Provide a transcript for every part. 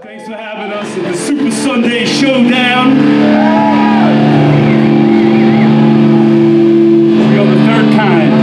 Thanks for having us at the Super Sunday Showdown. We are the third kind.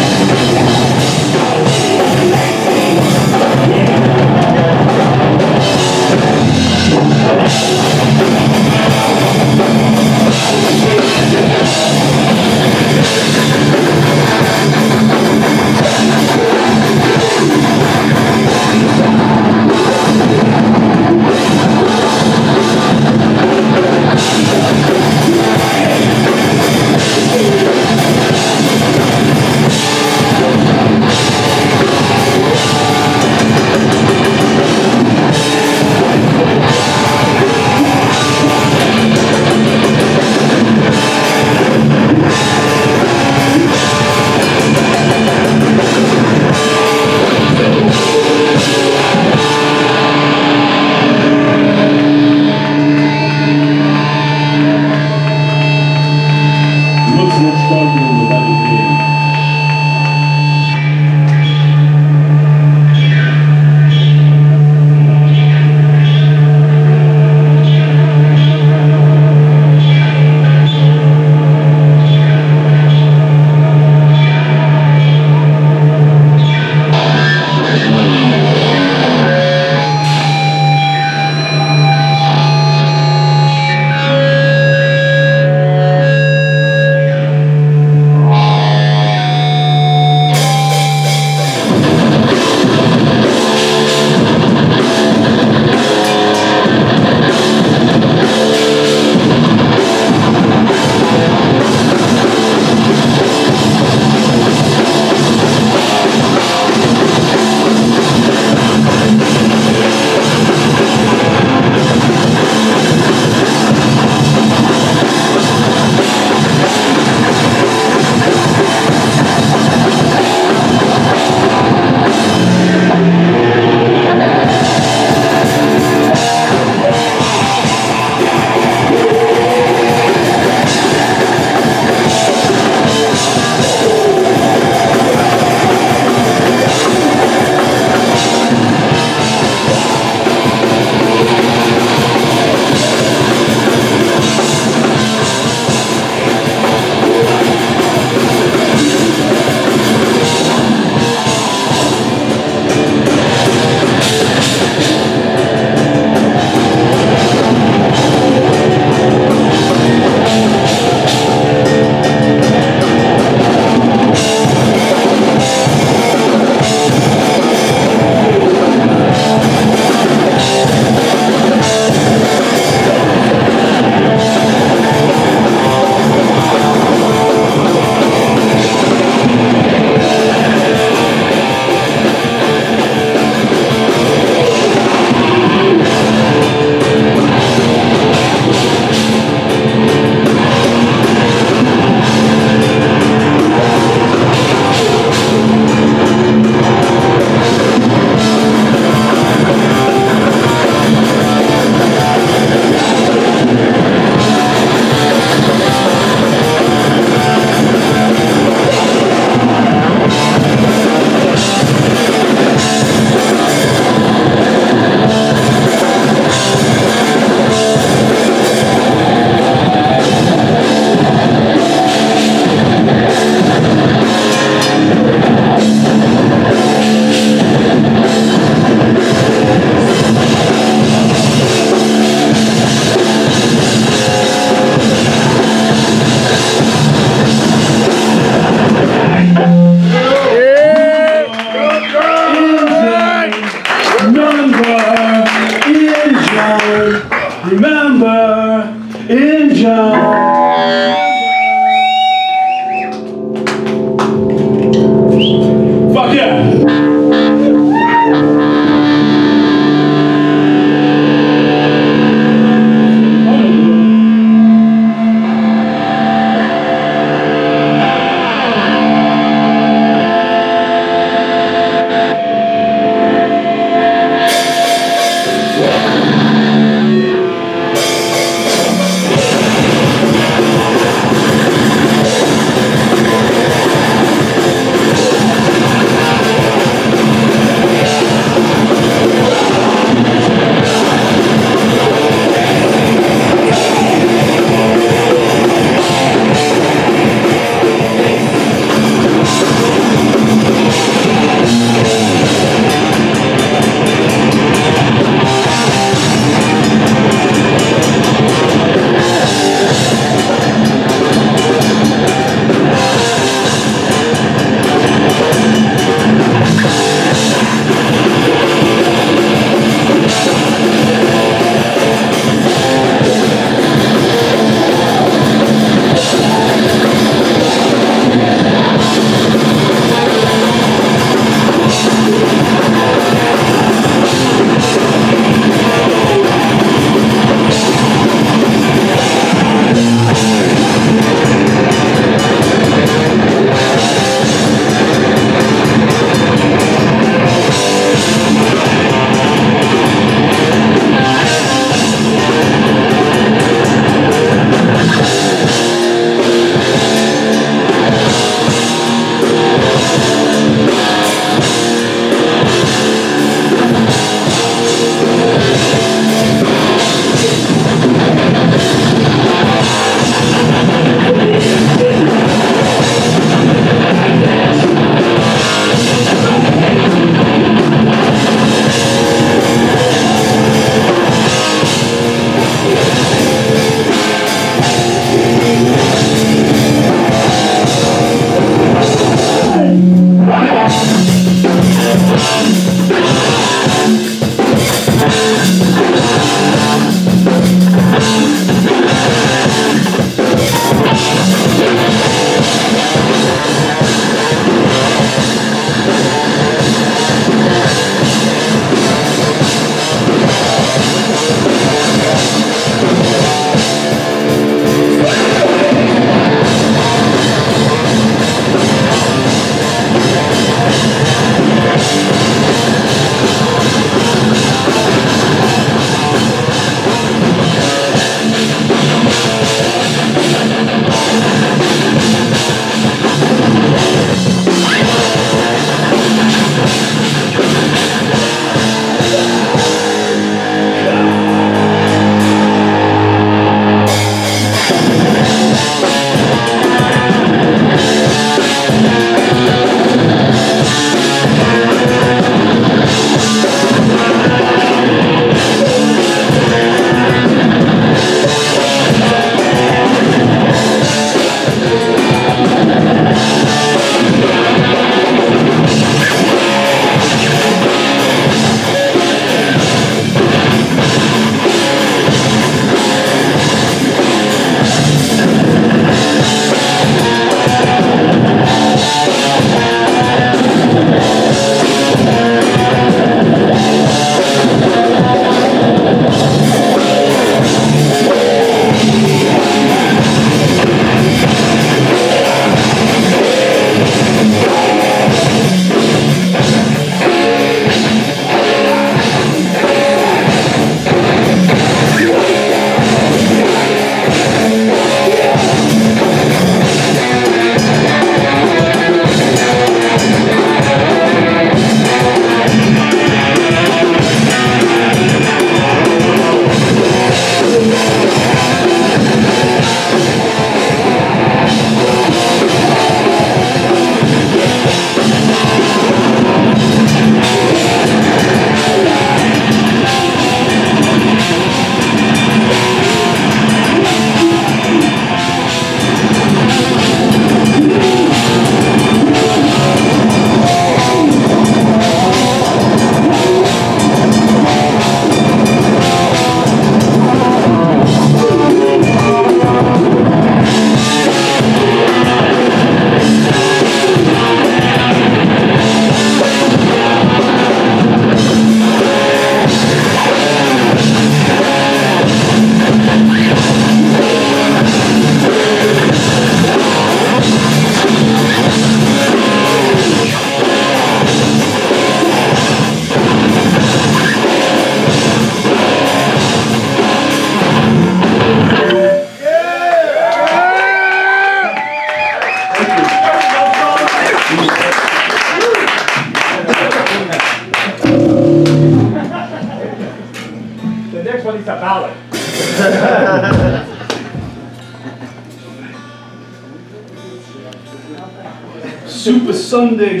Sunday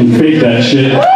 fucking fake that shit.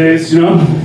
Days, you know?